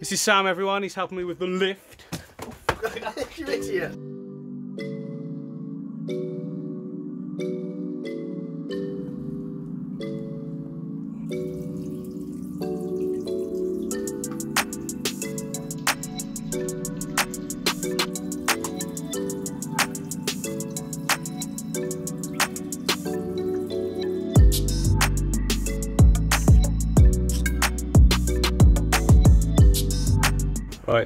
This is Sam, everyone. He's helping me with the lift. you idiot.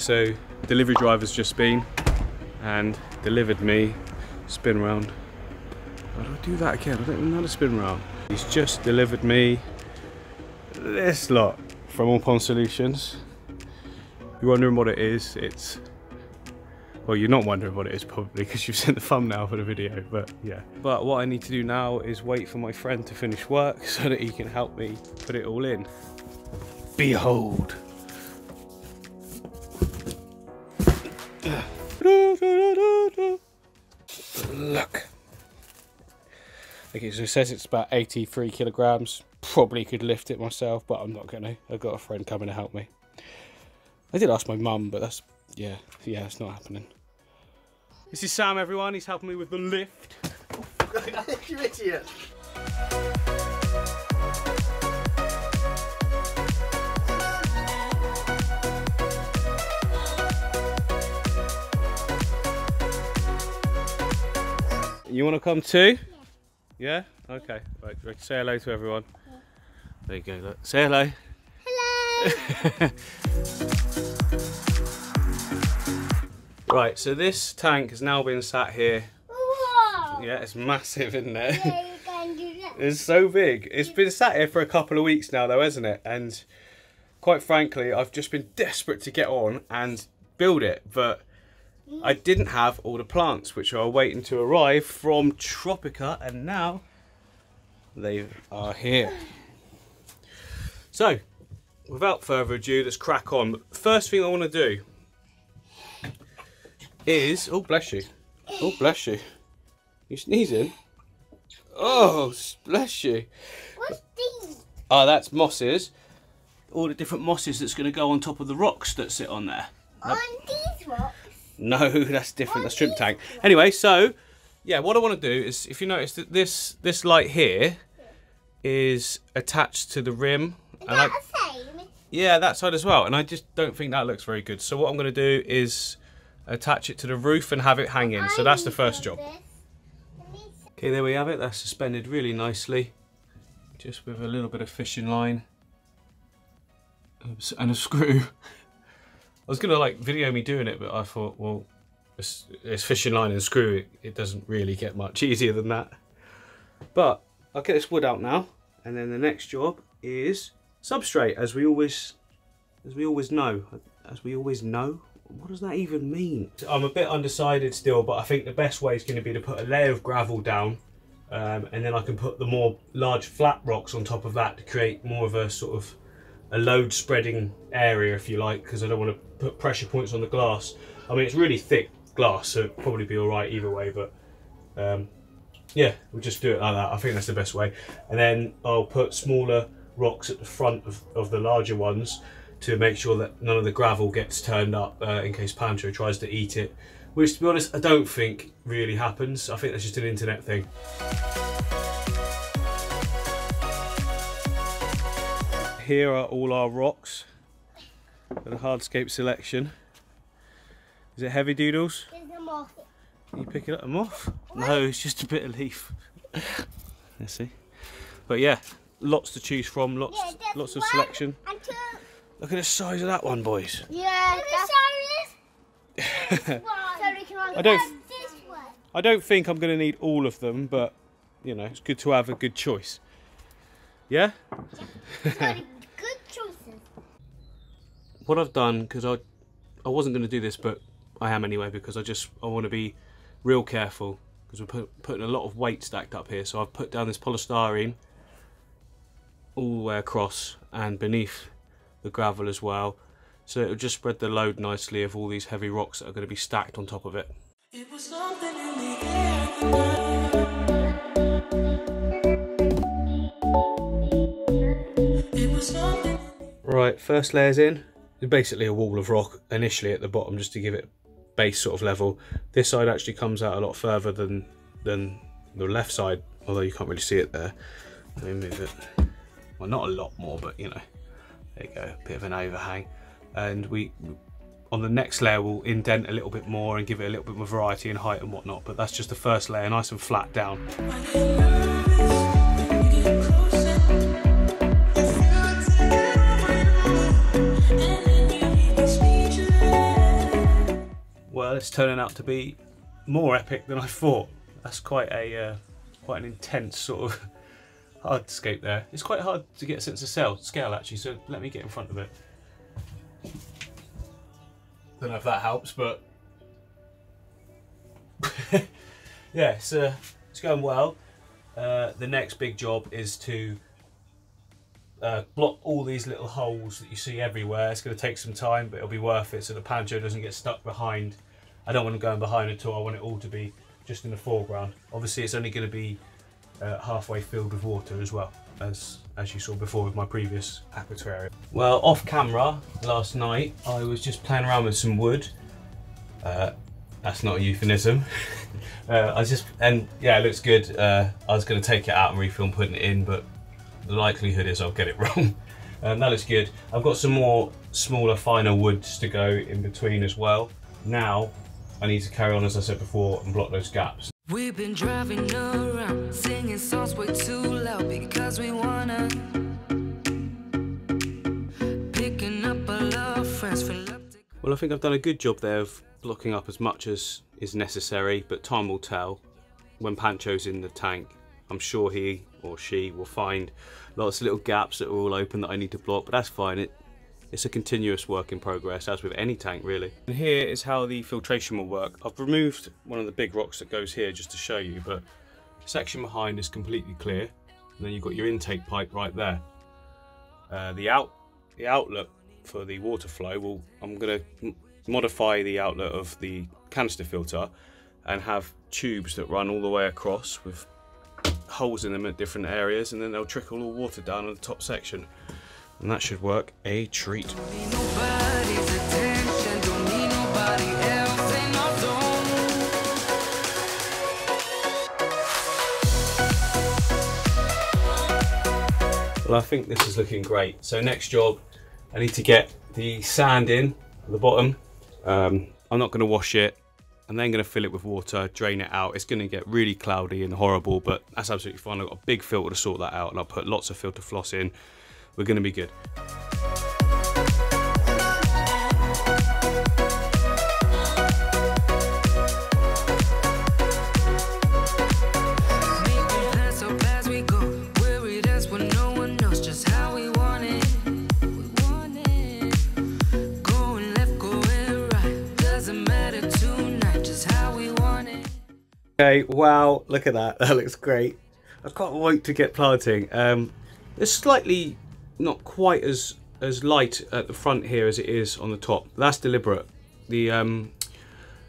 So delivery driver's just been and delivered me spin round. How do I do that again? I don't even know how to spin round. He's just delivered me this lot from All Pond Solutions. You're wondering what it is? It's well, you're not wondering what it is probably because you've seen the thumbnail for the video, but yeah. But what I need to do now is wait for my friend to finish work so that he can help me put it all in. Behold. Okay, so it says it's about 83 kilograms. Probably could lift it myself, but I'm not gonna. I've got a friend coming to help me. I did ask my mum, but that's yeah, yeah, it's not happening. This is Sam, everyone. He's helping me with the lift. you idiot. You want to come too? Yeah. Okay. Right. right, Say hello to everyone. There you go. Look. Say hello. Hello. Right. So this tank has now been sat here. Whoa. Yeah, it's massive, isn't it? Yeah, you can do that. It's so big. It's been sat here for a couple of weeks now, though, hasn't it? And quite frankly, I've just been desperate to get on and build it, but I didn't have all the plants, which are waiting to arrive from Tropica, and now they are here. So, without further ado, let's crack on. First thing I want to do is oh bless you, oh bless you, you sneezing. Oh, bless you. What's these? Oh, that's mosses. All the different mosses that's going to go on top of the rocks that sit on there. On these rocks? No, that's different. That's shrimp tank. Anyway, so yeah, what I want to do is, if you notice that this this light here is attached to the rim, Is and I, that the same? yeah, that side as well, and I just don't think that looks very good. So what I'm going to do is attach it to the roof and have it hanging. So that's the first job. Okay, there we have it. That's suspended really nicely, just with a little bit of fishing line and a screw. I was gonna like video me doing it, but I thought, well, it's, it's fishing line and screw. It, it doesn't really get much easier than that. But I'll get this wood out now, and then the next job is substrate, as we always, as we always know, as we always know. What does that even mean? I'm a bit undecided still, but I think the best way is going to be to put a layer of gravel down, um, and then I can put the more large flat rocks on top of that to create more of a sort of a load spreading area, if you like, because I don't want to put pressure points on the glass. I mean, it's really thick glass, so it'll probably be all right either way, but um, yeah, we'll just do it like that. I think that's the best way. And then I'll put smaller rocks at the front of, of the larger ones to make sure that none of the gravel gets turned up uh, in case Pancho tries to eat it. Which, to be honest, I don't think really happens. I think that's just an internet thing. Here are all our rocks for the hardscape selection. Is it heavy doodles? There's no more. Can you pick it up and off? No, it's just a bit of leaf. Let's see. But yeah, lots to choose from, lots Yeah, lots of selection. Two. Look at the size of that one, boys. Yeah, that's so we can I don't- go this way. I don't think I'm going to need all of them, but you know, it's good to have a good choice. Yeah? It's got good choices. What I've done because I I wasn't going to do this, but I am anyway because I just I want to be real careful because we're put, putting a lot of weight stacked up here. So I've put down this polystyrene all the way across and beneath the gravel as well, so it'll just spread the load nicely of all these heavy rocks that are going to be stacked on top of it. It was something in the air tonight. It was something. Right, first layer's in. Basically a wall of rock initially at the bottom just to give it base sort of level. This side actually comes out a lot further than than the left side, although you can't really see it there. Let me move it. Well, not a lot more, but you know, there you go, a bit of an overhang. And we, on the next layer, we'll indent a little bit more and give it a little bit more variety in height and whatnot. But that's just the first layer, nice and flat down. Well, it's turning out to be more epic than I thought. That's quite a uh, quite an intense sort of hardscape there. It's quite hard to get a sense of scale, scale actually. So let me get in front of it. Don't know if that helps, but yeah, it's uh, it's going well. Uh, the next big job is to uh, block all these little holes that you see everywhere. It's going to take some time, but it'll be worth it so the Pancho doesn't get stuck behind. I don't want to go in behind at all. I want it all to be just in the foreground. Obviously, it's only going to be uh, halfway filled with water as well, as as you saw before with my previous aperture. Well, off camera last night, I was just playing around with some wood. Uh, that's not a euphemism. uh, I just and yeah, it looks good. Uh, I was going to take it out and refilm putting it in, but the likelihood is I'll get it wrong. Um, that looks good. I've got some more smaller, finer woods to go in between as well. Now I need to carry on, as I said before, and block those gaps. We've been driving around, singing songs way too loud because we wanna. Picking up our love friends, fill up. Well, I think I've done a good job there of blocking up as much as is necessary, but time will tell. When Pancho's in the tank, I'm sure he or she will find lots of little gaps that are all open that I need to block, but that's fine. It, it's a continuous work in progress, as with any tank really. And here is how the filtration will work. I've removed one of the big rocks that goes here just to show you, but the section behind is completely clear. And then you've got your intake pipe right there. Uh, the out the outlet for the water flow will I'm going to modify the outlet of the canister filter and have tubes that run all the way across with holes in them at different areas and then they'll trickle all water down on the top section and that should work a treat. Well, I think this is looking great. So next job, I need to get the sand in the bottom. Um, I'm not going to wash it. I'm then going to fill it with water, drain it out. It's going to get really cloudy and horrible, but that's absolutely fine. I've got a big filter to sort that out, and I'll put lots of filter floss in. We're going to be good. Okay, wow, look at that. That looks great. I can't wait to get planting. Um, it's slightly not quite as as light at the front here as it is on the top. That's deliberate. The um,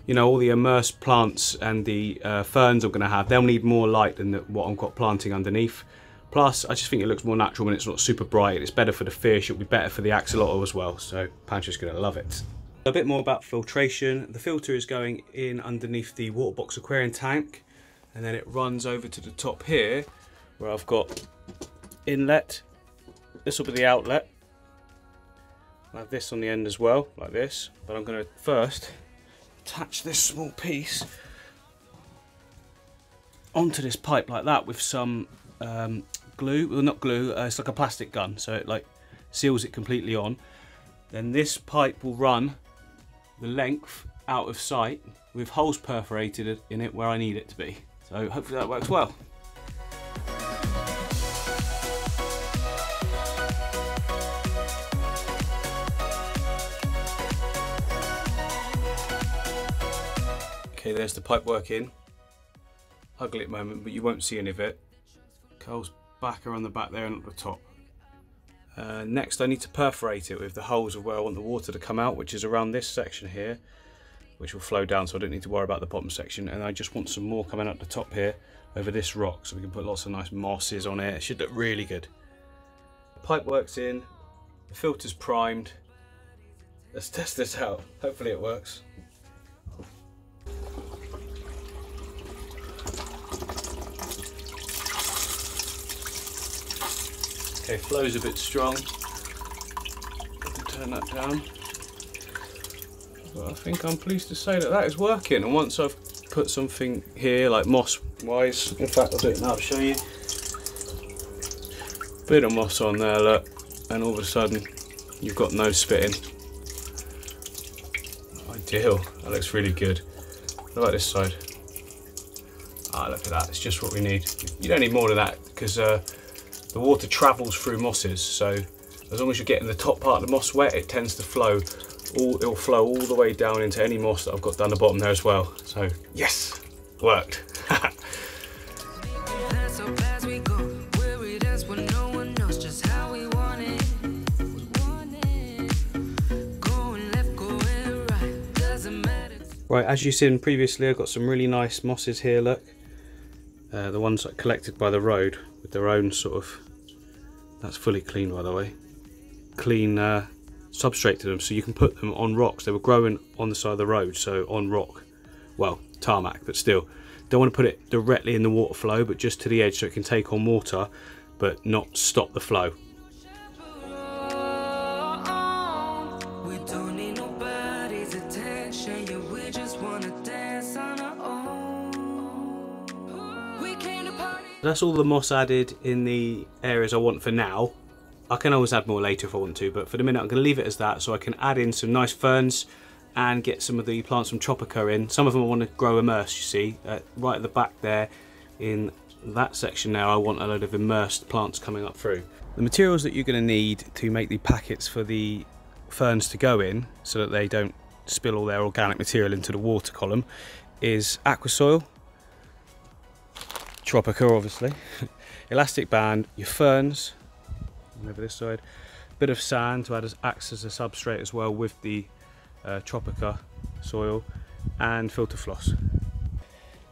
you know all the immersed plants and the uh, ferns I'm going to have, they'll need more light than the, what I've got planting underneath. Plus, I just think it looks more natural when it's not super bright. It's better for the fish. It'll be better for the axolotl as well. So Pancho's going to love it. A bit more about filtration. The filter is going in underneath the water box aquarium tank and then it runs over to the top here where I've got inlet. This will be the outlet. I have this on the end as well, like this. But I'm going to first attach this small piece onto this pipe like that with some um, glue. Well, not glue. Uh, it's like a plastic gun, so it like seals it completely on. Then this pipe will run the length out of sight with holes perforated in it where I need it to be. So hopefully that works well. Okay, there's the pipe work in. Ugly at the moment, but you won't see any of it. Coal's back around the back there and at the top. Uh, next I need to perforate it with the holes of where I want the water to come out, which is around this section here, which will flow down so I don't need to worry about the bottom section. And I just want some more coming out the top here over this rock so we can put lots of nice mosses on it. It should look really good. Pipe works in, the filter's primed, Let's test this out. Hopefully it works. Okay, flow's a bit strong. Turn that down. I think I'm pleased to say that that is working. And once I've put something here, like moss wise, in fact, I'll do it now to show you. Bit of moss on there, look, and all of a sudden you've got no spitting. Ideal. That looks really good. What about this side? Ah, look at that. It's just what we need. You don't need more than that because uh, the water travels through mosses. So as long as you're getting the top part of the moss wet, it tends to flow. All it'll flow all the way down into any moss that I've got down the bottom there as well. So yes, worked. Right. As you've seen previously, I've got some really nice mosses here, look. Uh, the ones that collected by the road with their own sort of, that's fully clean by the way, clean uh, substrate to them so you can put them on rocks. They were growing on the side of the road, so on rock, well, tarmac, but still. Don't want to put it directly in the water flow, but just to the edge so it can take on water, but not stop the flow. That's all the moss added in the areas I want for now. I can always add more later if I want to, but for the minute I'm going to leave it as that so I can add in some nice ferns and get some of the plants from Tropica in. Some of them I want to grow immersed, you see. Uh, right at the back there in that section there, I want a load of immersed plants coming up through. The materials that you're going to need to make the packets for the ferns to go in so that they don't spill all their organic material into the water column is aqua soil, Tropica obviously, elastic band, your ferns, over this side, bit of sand to add as acts as a substrate as well with the uh, Tropica soil, and filter floss.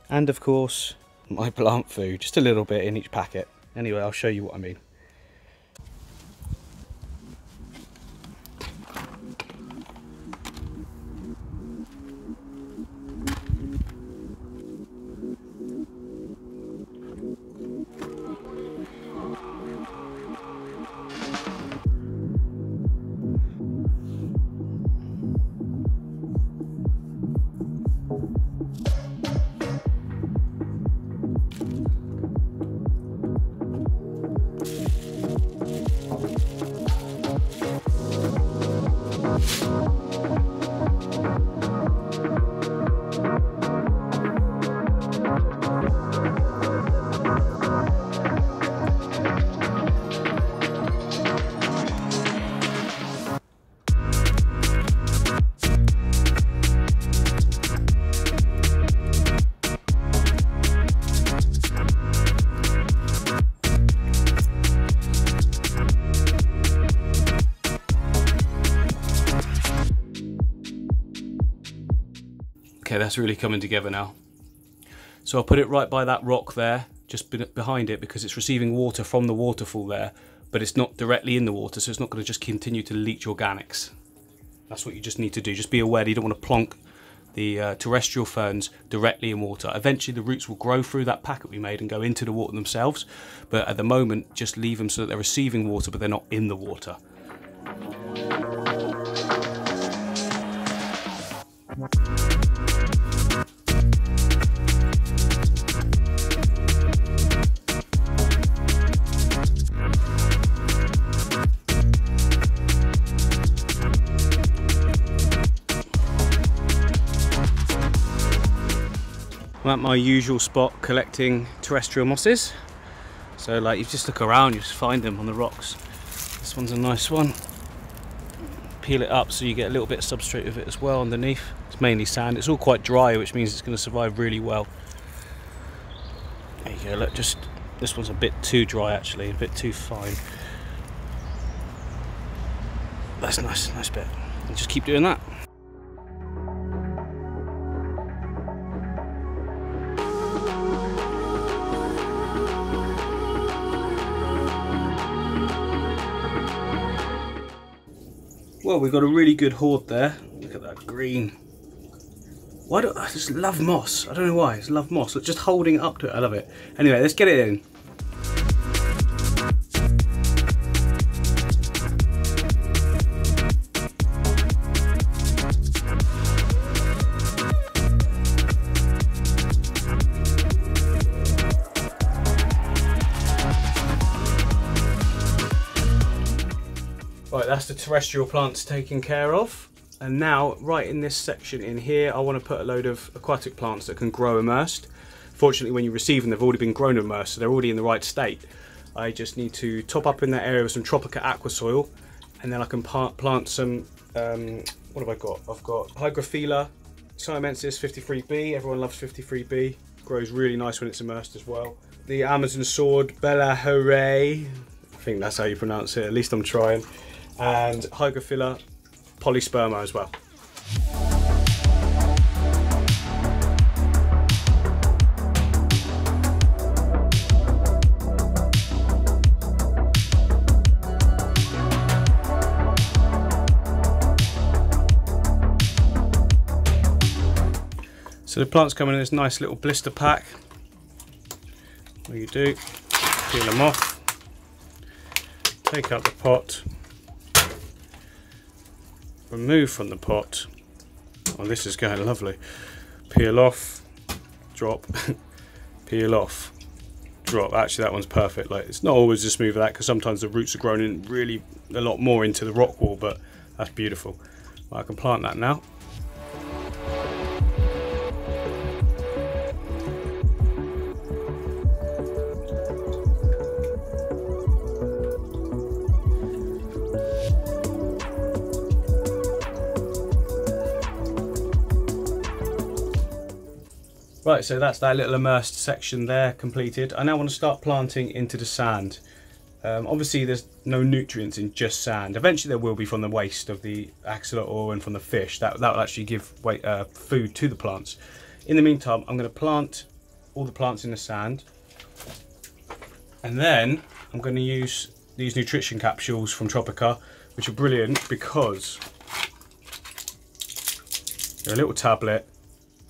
And of course, my plant food, just a little bit in each packet. Anyway, I'll show you what I mean. That's really coming together now. So I'll put it right by that rock there, just behind it, because it's receiving water from the waterfall there, but it's not directly in the water, so it's not going to just continue to leach organics. That's what you just need to do. Just be aware that you don't want to plonk the uh, terrestrial ferns directly in water. Eventually, the roots will grow through that packet we made and go into the water themselves, but at the moment, just leave them so that they're receiving water, but they're not in the water. I'm at my usual spot collecting terrestrial mosses. So like you just look around, you just find them on the rocks. This one's a nice one. Peel it up so you get a little bit of substrate of it as well underneath. It's mainly sand. It's all quite dry, which means it's going to survive really well. There you go. Look, just this one's a bit too dry actually, a bit too fine. That's nice, nice bit. And just keep doing that. Well, we've got a really good hoard there. Look at that green. Why do I just love moss? I don't know why. I just love moss. It's just holding up to it. I love it. Anyway, let's get it in. That's the terrestrial plants taken care of. And now, right in this section in here, I want to put a load of aquatic plants that can grow immersed. Fortunately, when you receive them, they've already been grown immersed, so they're already in the right state. I just need to top up in that area with some Tropica aqua soil, and then I can plant some. Um, what have I got? I've got Hygrophila siamensis 53B. Everyone loves 53B. Grows really nice when it's immersed as well. The Amazon sword Bella Hooray. I think that's how you pronounce it. At least I'm trying. And Hygrophila polysperma as well. So the plants come in this nice little blister pack. What you do, peel them off, take out the pot, remove from the pot. Oh, this is going lovely. Peel off, drop, peel off, drop. Actually, that one's perfect. Like it's not always as smooth as that because sometimes the roots are grown in really a lot more into the rock wall, but that's beautiful. Well, I can plant that now. Right, so that's that little immersed section there completed. I now want to start planting into the sand. Um, obviously, there's no nutrients in just sand. Eventually, there will be from the waste of the axolotl and from the fish. That that will actually give uh, food to the plants. In the meantime, I'm going to plant all the plants in the sand, and then I'm going to use these nutrition capsules from Tropica, which are brilliant because they're a little tablet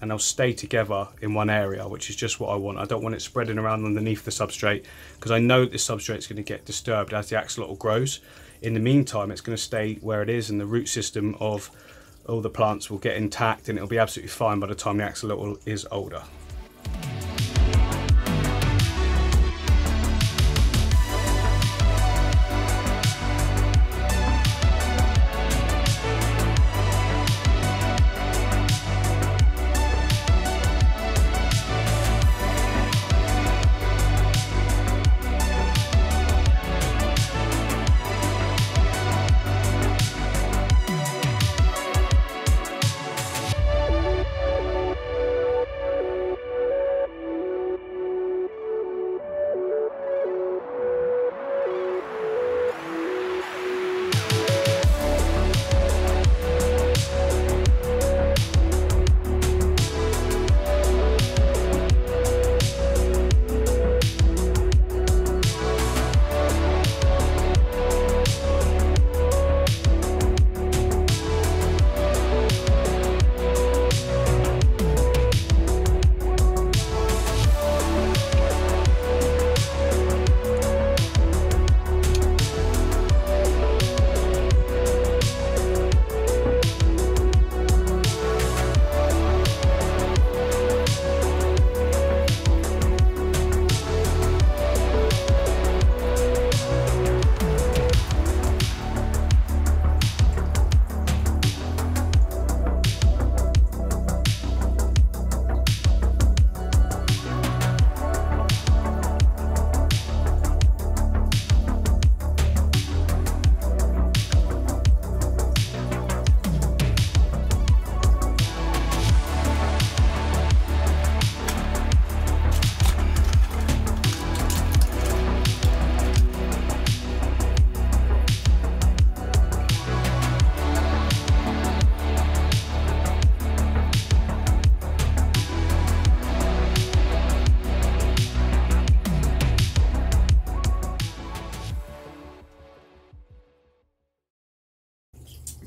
and they'll stay together in one area, which is just what I want. I don't want it spreading around underneath the substrate because I know this substrate is going to get disturbed as the axolotl grows. In the meantime, it's going to stay where it is and the root system of all the plants will get intact and it'll be absolutely fine by the time the axolotl is older.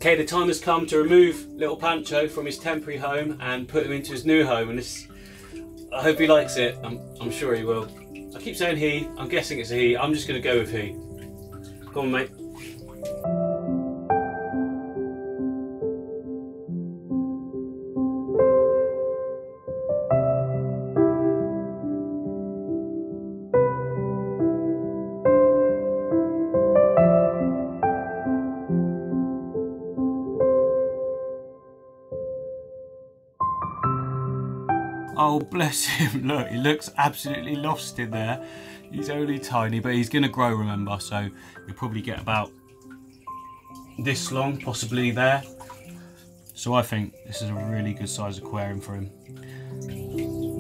Okay, the time has come to remove little Pancho from his temporary home and put him into his new home. And this, I hope he likes it. I'm, I'm sure he will. I keep saying he. I'm guessing it's a he. I'm just going to go with he. Come on, mate. Bless him. Look, he looks absolutely lost in there. He's only tiny, but he's going to grow, remember, so you'll probably get about this long, possibly there. So I think this is a really good size aquarium for him.